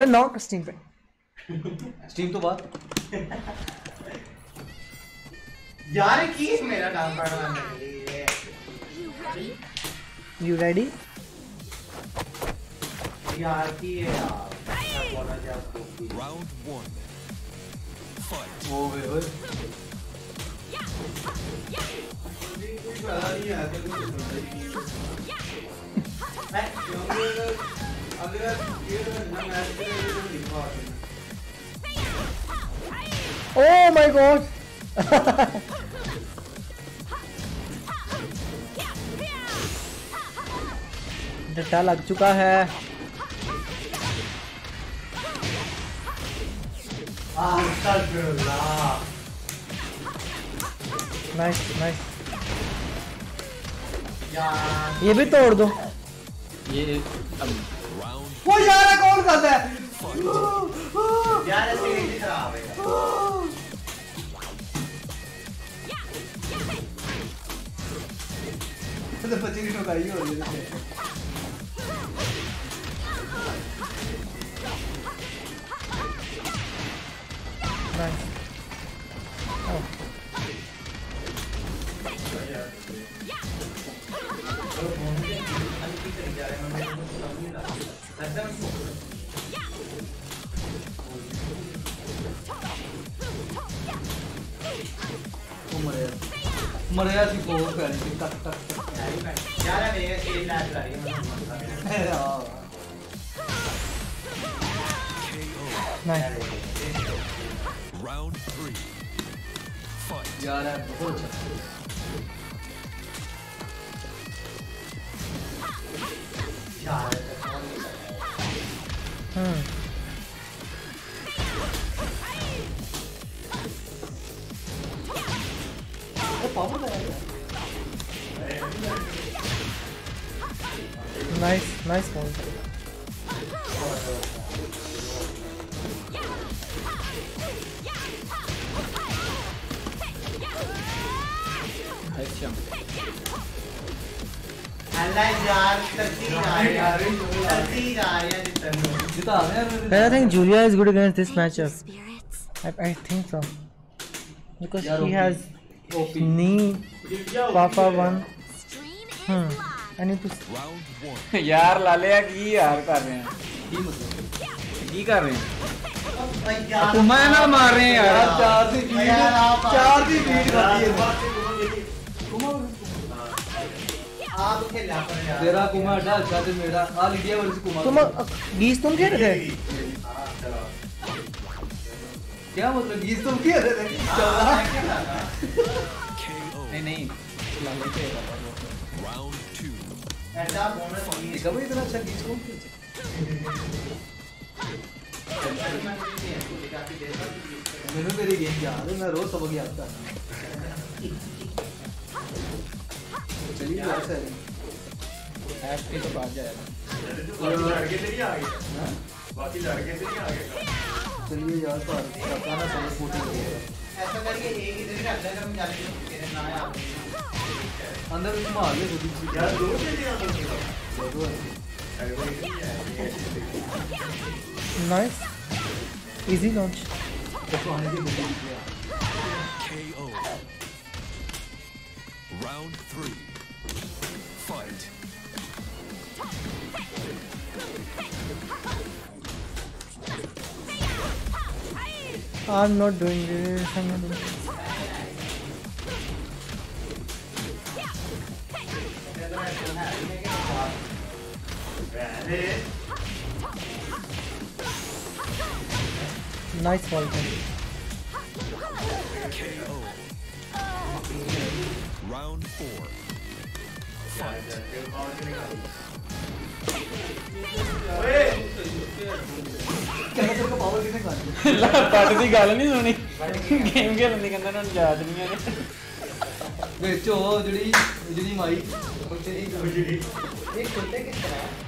Not steam पे steam तो बात यार की मेरा नाम पढ़ना यू रेडी यार की है यार। जा Round one. Fight. वो वे वे कोई पता नहीं है तो मैं ओह माय गॉड डट्टा लग चुका है। नाइस नाइस ये भी तोड़ दो। ये अब वो यार कौन करता है? यार ऐसे ही खराब है तो बच्चे की ठोकाई हो रही है नाइस वो मरे मरे सी को पैरी से टक टक टक यार मेरे से मैच कर रही है हाँ नाइस round three. Fight. यार बहुत अच्छा यार Nice, nice one. I think Julia is good against this matchup. I, I think so. Because she has knee, Papa one. Hmm. यानी तू यार की यार कर रहे हैं। की कर। रहे हैं। तो मैं ना मार रहे यार चार दी बीट चार दी बीट खाती है। तेरा कुमार डाल अच्छा मेरा। वर्ष कुमार। तुम क्या रहे क्या मतलब तुम क्या रहे नहीं नहीं। कभी इतना अच्छा खींचो मैंने तेरी गेम क्या अरे मैं रोज सबक याद था चलिए तो ऐसे ऐप के तो बात जाएगा। हाँ? बाकी लड़के से नहीं आगे? चलिए यार तो बताना समझ फ़ोटो ऐसा करके एक इधर ही रख लेना हम जाने के ना आप अंदर में घुमा ले खुद ही यार दो चलिए Nice. Easy launch. तो आने की बुद्धि किया KO. Round three. Fight. I'm not doing this. I'm not doing this. Nice one. Round four. Fight. Can I take a power? Can I take a power? Can I take a power? Can I take a power? Can I take a power? Can I take a power?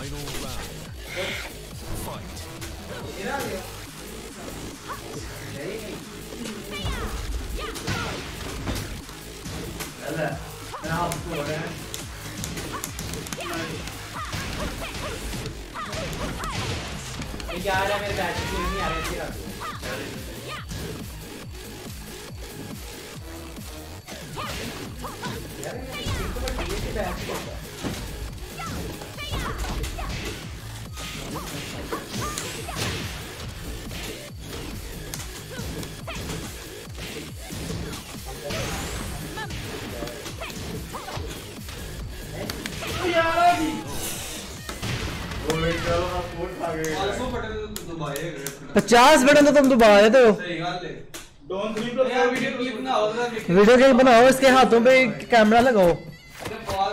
Final round. Fight. Dale. Bravo, eh. Migliare per dai, ci migliare e tira tu. Migliare per dai, ci migliare e tira tu. 50 button तो तुम दबाए दो सही गल है। Don't 3 यार video game बनाओ इसके हाथों पे कैमरा लगाओ। Ball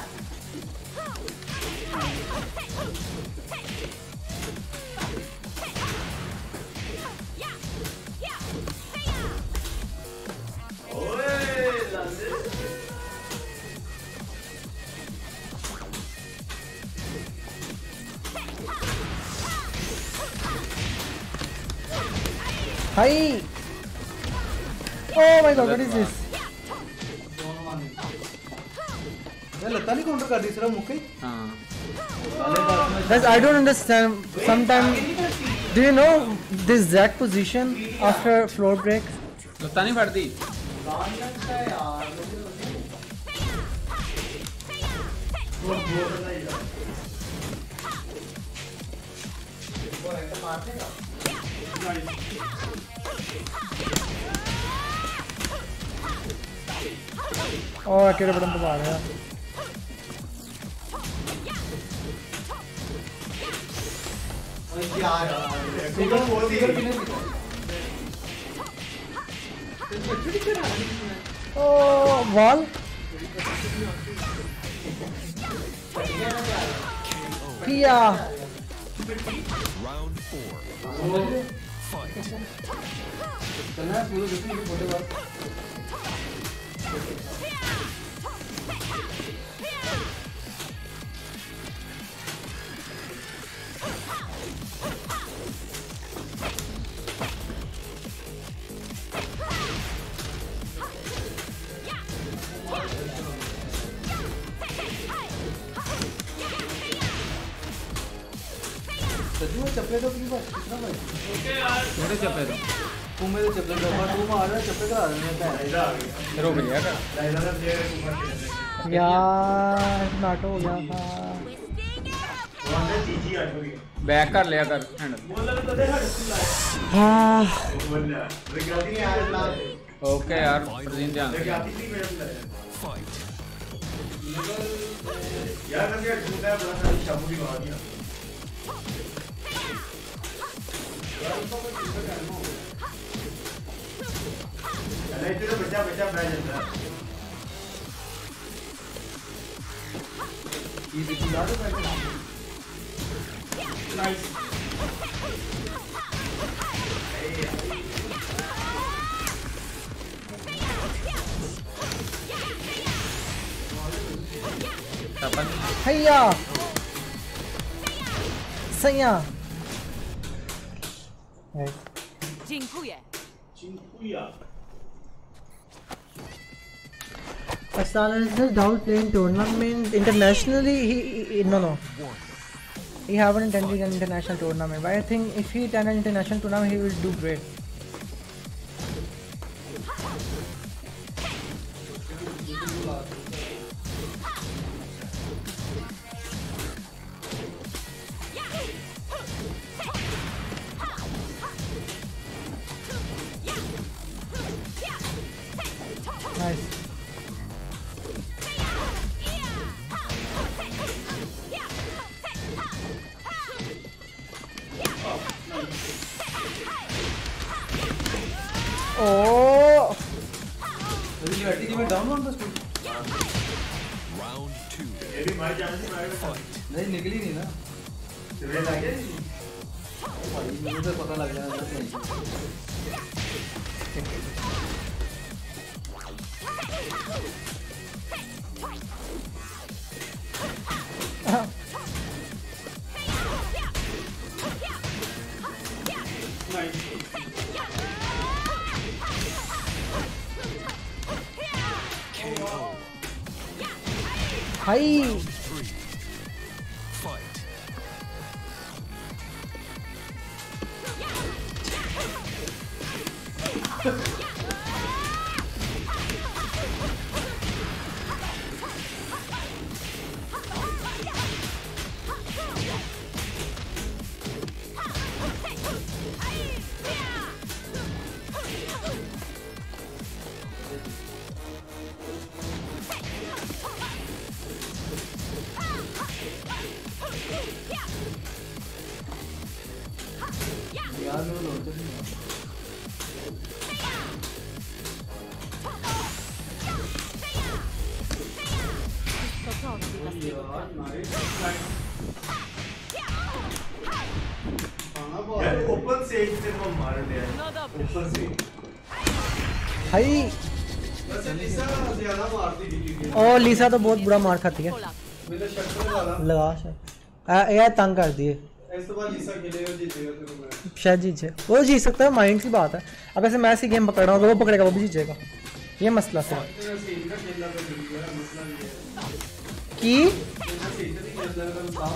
Hi. Oh my god, what is this? दोनों माने ये लता नहीं काउंटर कर दी सिर्फ मुक्के हाँ साले दस में Guys, I don't understand. Sometimes, do you know this Z position after floor break? लत्ता नहीं फटती Oh, है. Oh, है पूरे देखिए ये फ़ोटो बात Te ayuda, Chapedo, primo. Dale, Chapedo. तो तू मेरे चप्पे डब्बा तू मार रहा चप्पे करा आ गया रुक गया लाइला ने प्लेयर यार नाटो हो गया। था जीजी गई बैक कर लिया कर हैंडल बोल हट स्कूल हाँ। बोल ओके यार ध्यान मेरे. यार मैं झूठा बड़ा सा मार दिया 哎这个不加不加不加不加你是女儿都在这里来哎呀！呀三亚哎。金库耶金库呀 Astana is just down playing tournament internationally. He, he no no. He haven't attended an international tournament. But I think if he attend an international tournament, he will do great. Nice. Aí भाई। वैसे लिसा तो बहुत बुरा मार खाती है। लगा शायद यार तंग कर दिए। शायद जीत जाए। वो जीत सकता है माइंड की बात है। अब ऐसे मैं ऐसी गेम पकड़ रहा हूँ वो पकड़ेगा, वो भी जीत जाएगा। ये मसला से तेरा सेज का?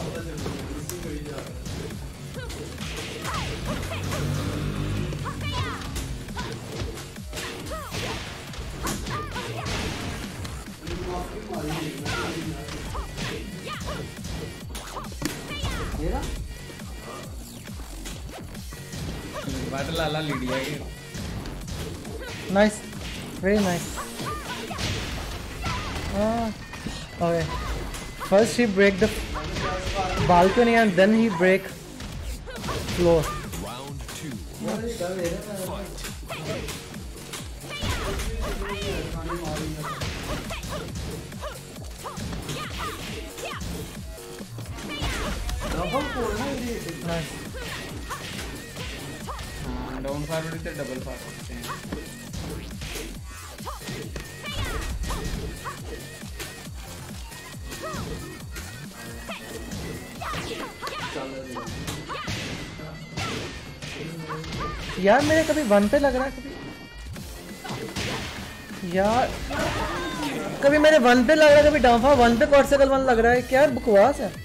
Nice. Very nice. Ah. Okay. First he break the balcony and then he break floor. Round two. Fight. से डबल फॉरवर्ड होते हैं यार, मेरे कभी वन पे लग रहा है कभी? यार, कभी मेरे वन पे लग रहा है, कभी डाउनफा वन पे कॉर्सिकल वन लग रहा है, क्या बकवास है?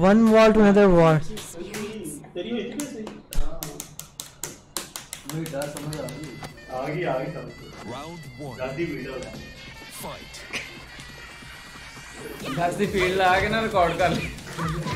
One wall to another wall. Round one. Fight. फ़ील्ड ला ना रिकॉर्ड कर ले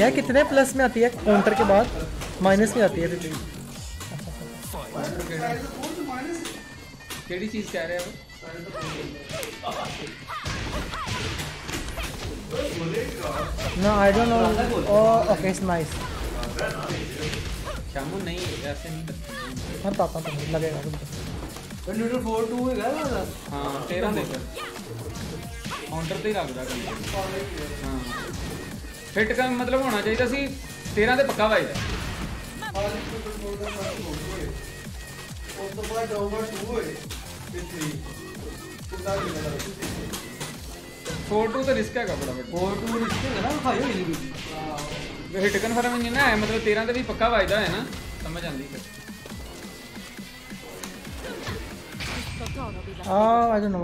यार कितने प्लस में आती है? काउंटर के बाद माइनस में आती है रिट्रीव चीज़ कह रहे हैं ना I don't know okay it's nice Shamu नहीं ऐसे नहीं हाँ पापा तो लगेगा तुमको। न्यूट्रल 4 2 है ना हाँ 13 देख काउंटर पे ही रख दे हाँ। ਹਿੱਟ ਦਾ ਮਤਲਬ ਹੋਣਾ ਚਾਹੀਦਾ ਸੀ 13 ਤੇ ਪੱਕਾ ਵੱਜਦਾ ਆਜ ਕੋਈ ਕੰਟਰੋਲ ਦਾ ਮਤ ਹੋਵੇ ਉਸ ਤੋਂ ਬਾਅਦ ਓਵਰ 2 ਹੋਏ ਤੇ 3 ਕਿੰਨਾ ਵੀ ਲੱਗਦਾ 4-2 ਤੇ ਰਿਸਕ ਹੈਗਾ ਬੜਾ ਵੱਡਾ 4 2 ਰਿਸਕ ਹੈਗਾ ਨਾ ਖਾਈ ਹੋਈ ਨਹੀਂ ਕੋਈ ਵੇ ਹਿੱਟ ਕਨਫਰਮ ਨਹੀਂ ਨਾ ਹੈ ਮਤਲਬ 13 ਤੇ ਵੀ ਪੱਕਾ ਵੱਜਦਾ ਹੈ ਨਾ ਸਮਝ ਆਂਦੀ ਫਿਰ Totoro vi la Oh, I don't know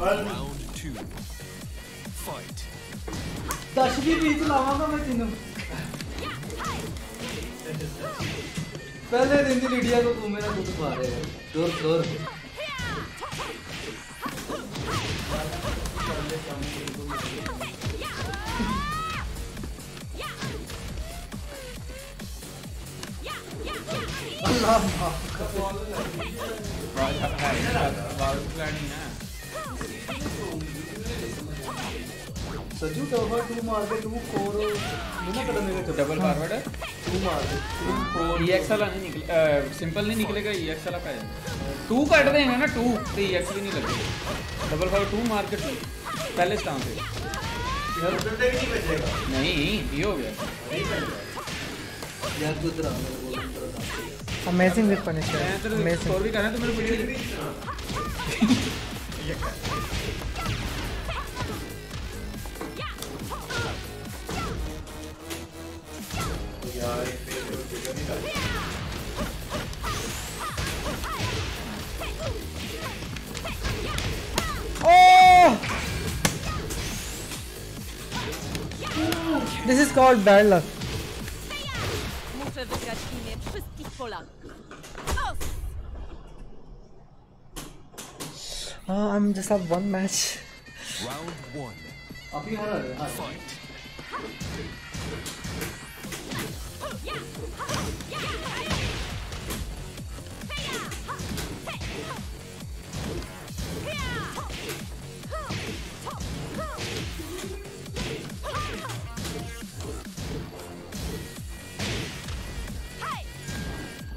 Round two. Fight. Taşlı bir havada mı dindim? पहले दिन की लीडिया को तुम मेरा दूध पा रहे हो दूर दूर Allah Allah. Var planning ha. सजू डबल टू मार दे टू फोर मैंने कदम मेरे डबल फॉरवर्ड है? टू मार दे टू फोर। ये एक्सल नहीं निकले सिंपल नहीं निकलेगा ये एक्सल का है टू कट देंगे ना टू तो ये एक्सल नहीं लगेगा। डबल फॉरवर्ड टू मार के टू पहले स्टाम है। यार उधर भी नहीं बचेगा। नहीं ये हो गया। यार तू उधर अमेजिंग विद पनिशर मैं तो स्कोर भी करना तो मेरे पीछे ये कर। Oh! This is called bad luck. Oh, I'm just have one match. Round one. Fight.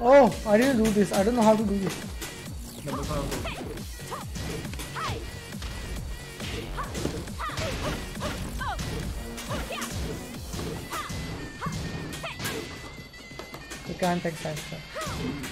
Oh, I didn't do this. I don't know how to do this. canta, canta.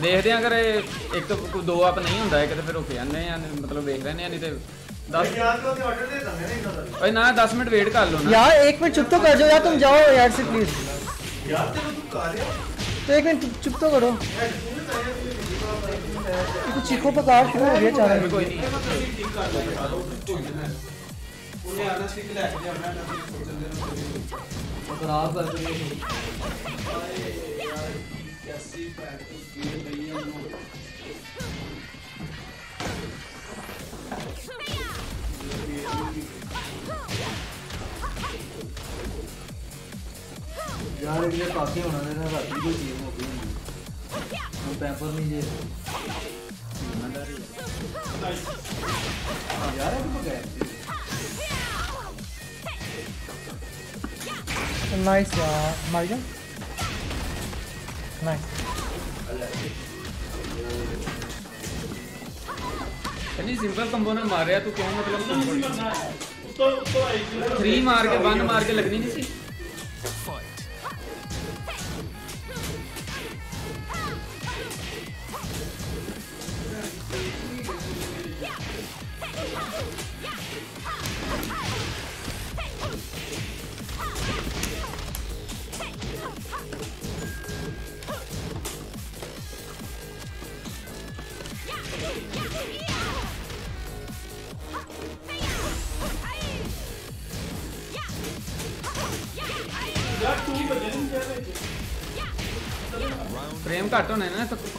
ਦੇਖਦੇ ਆ ਅਗਰ ਇਹ ਇੱਕ ਤੋਂ ਕੋਈ ਦੋ ਆਪ ਨਹੀਂ ਹੁੰਦਾ ਇੱਕ ਤੇ ਫਿਰ ਰੁਕ ਜਾਂਦੇ ਆ ਮਤਲਬ ਵੇਖ ਲੈਂਦੇ ਆ ਨਹੀਂ ਤੇ 10 ਓਏ ਨਾ 10 ਮਿੰਟ ਵੇਟ ਕਰ ਲਓ ਨਾ यार एक मिनट चुप तो कर जाओ यार तुम जाओ यार से प्लीज तो एक मिनट चुप- चुप तो करो ये तो चीखो पकार क्यों हो गया चार ਕੋਈ ਨਹੀਂ ਉਹਨੇ ਆਣਾ ਸੀ ਕਿ ਲੈ ਕੇ ਜਾਣਾ ਨਾ ਸੋਚਣ ਦੇ ਨੂੰ खराब कर दिए cita costruita in noi. यार ये पासे होना देना राती को गेम हो गई हम पैम्पर नहीं ये यार ये तो गए Nice, uh, Mario. Nice. यानी सिंपल कंबो ने रहा तू क्यों मतलब तो, तो थ्री मार के वन मार के लगनी नहीं थी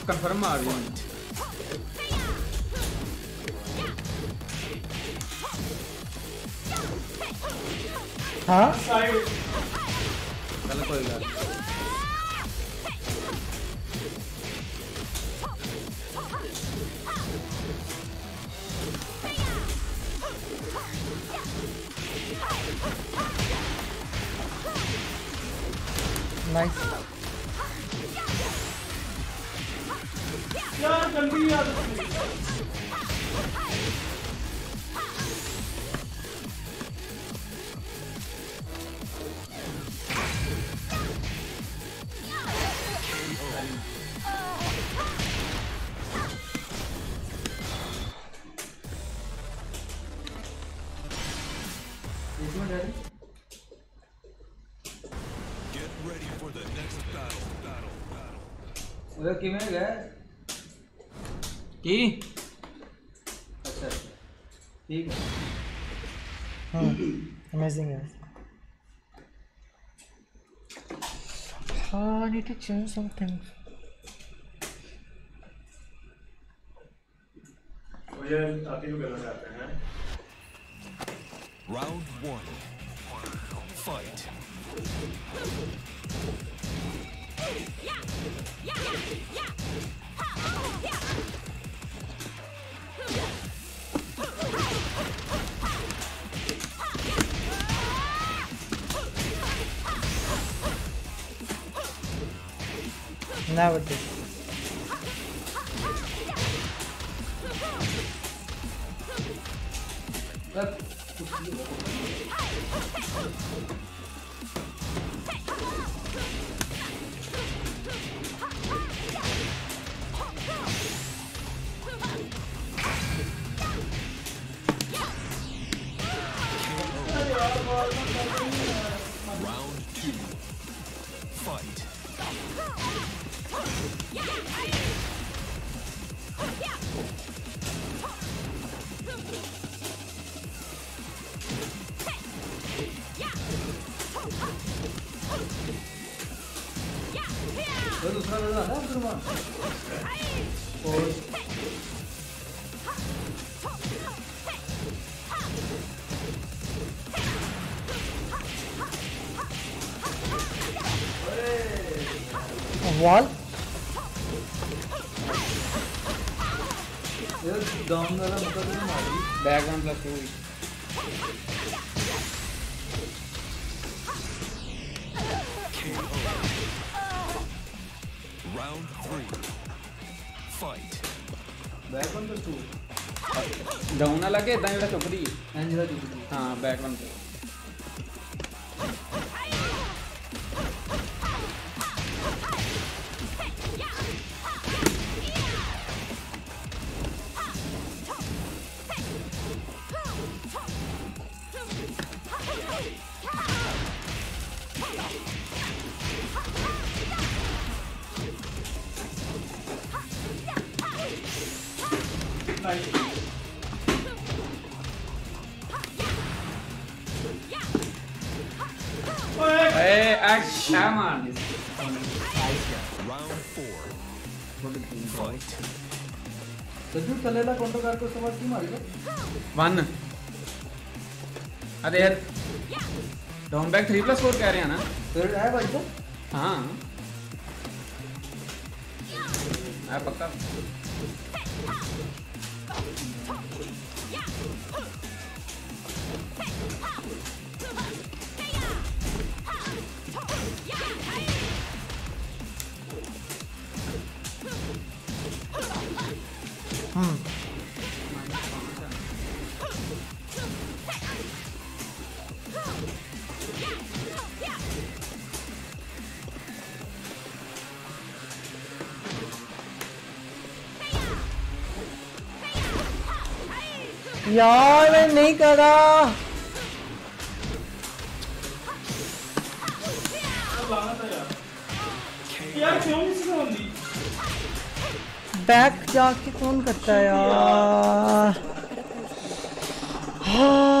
Conferma bien. हाँ ਉਹ ਕਿਵੇਂ ਗਏ ਕੀ ਅੱਛਾ ਠੀਕ ਹੈ ਹਾਂ ਅਮੇਜ਼ਿੰਗ ਹੈ I need to change something. Round one. Fight. Now it is. Yep. Round two. Fight. Hadi sana. Round three. Fight. Back one plus two. Down na lage, then you are chopri. And you are ah, back. Counter करके उसके बाद की मारेगा 1 अरे यार down back 3 4 कह रहे हैं ना? फिर है भाई तो। हाँ। मैं पक्का। यार मैं नहीं करा बैक जाके कौन करता है यार? हाँ।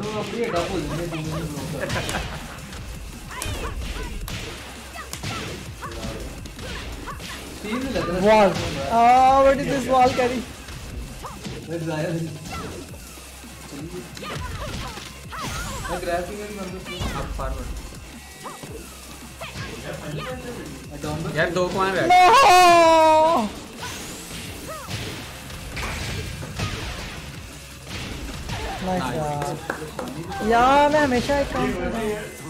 दिया तुम मैंने ब्लॉक तीन ही लग रहा wall. Ah what is this wall carry जाया नहीं मैं ग्राफिंग में बंद अब फॉरवर्ड डाउन यार दो कमान रह no! नाइस यार यार मैं हमेशा एक काम कर रहा हूँ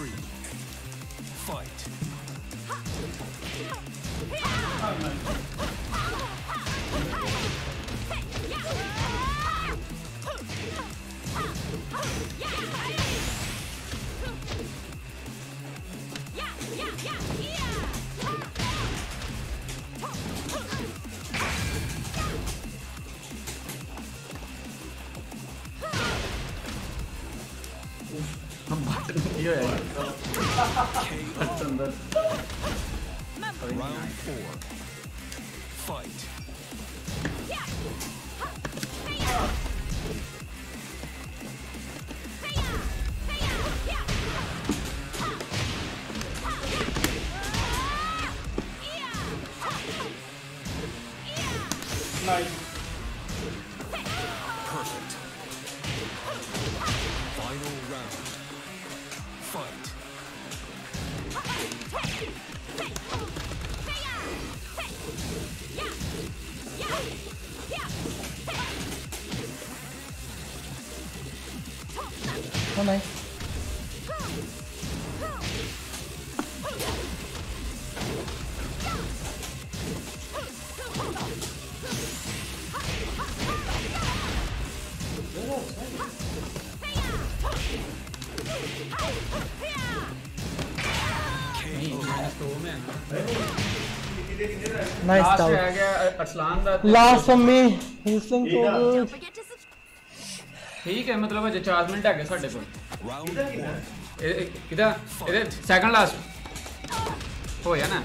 He's playing so Don't good. forget to subscribe. ਠੀਕ ਹੈ ਮਤਲਬ ਅਜੇ 4 ਮਿੰਟ ਹੈਗੇ ਸਾਡੇ ਕੋਲ Round one. ਇਹ- ਇਹ- ਕਿਹਦਾ ਇਹਦੇ ਸੈਕੰਡ ਲਾਸਟ ਹੋਇਆ ਨਾ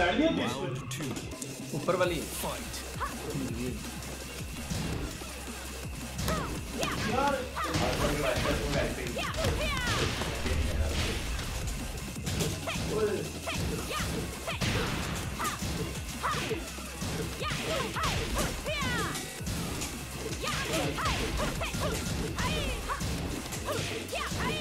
साइड नहीं होती ऊपर वाली Yeah!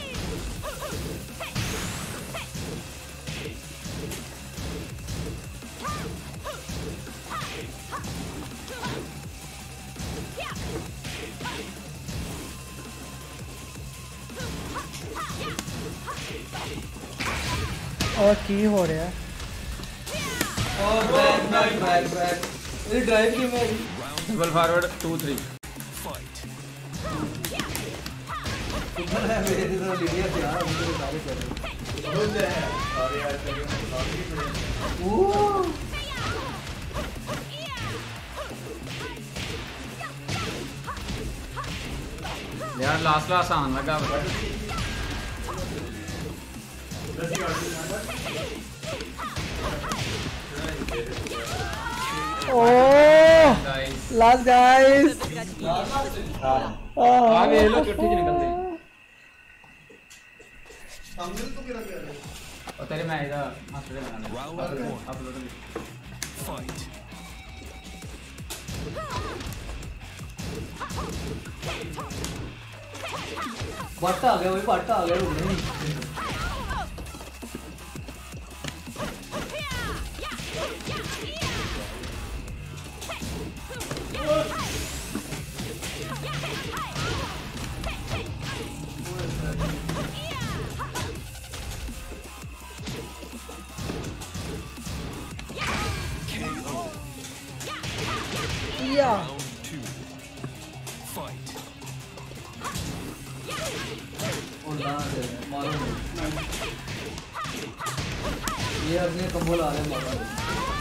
अलावा की हो रहा है? यार लास्ट लास्ट आसान लगा। लास्ट गाइस हाँ ये लोग निकल गए तो तेरे में आएगा मास्टर बनाना। अब लोग फाइट बट्टा आ गया वही बट्टा आ गया Yeah. Two. Fight. ये अपने कंबोल आ रहे हैं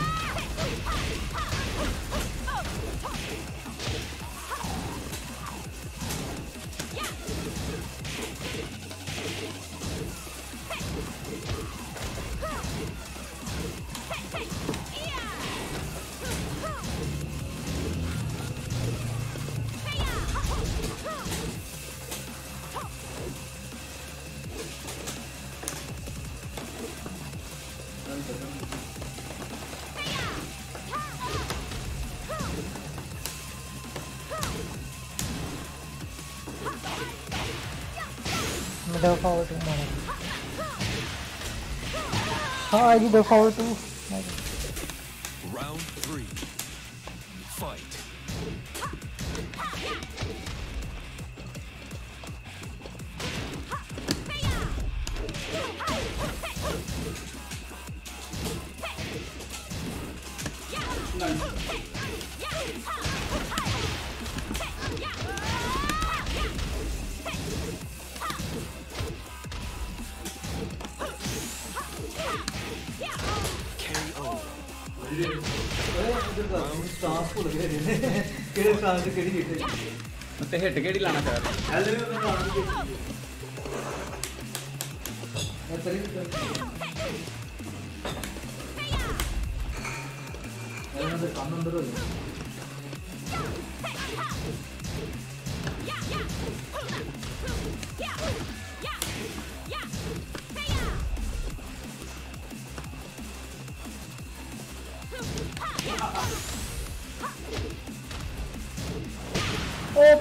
I did forward to. ਤੇ ਹਿੱਟ ਤੇ ਕਿਹੜੀ ਲਾਣਾ ਚਾਹ ਐਲ ਵੀ ਉਹਨਾਂ ਲਾਣਾ ਮੈਂ ਤਰੀ ਕਰ ਇਹਨਾਂ ਦੇ ਕੰਮ ਅੰਦਰ ਹੋ ਗਿਆ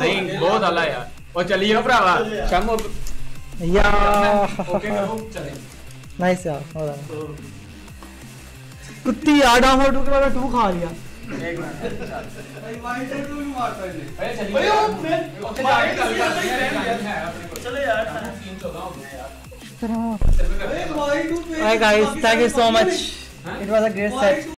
नहीं बहुत यार। और चलिए भरावा या। ओके नाइस यार हो रहा कुत्ती आड़ा हो टू खा लिया। एक मिनट। भाई वाइट टू भी मारता है। अरे चलिए। भाई मैं यार। यार thank you so much it was a great set